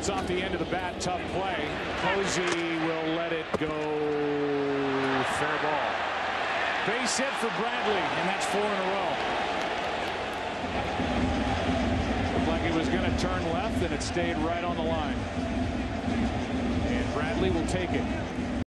Gets off the end of the bat. Tough play. Posey will let it go. Fair ball. Base hit for Bradley, and that's four in a row. Looked like it was going to turn left, and it stayed right on the line. And Bradley will take it.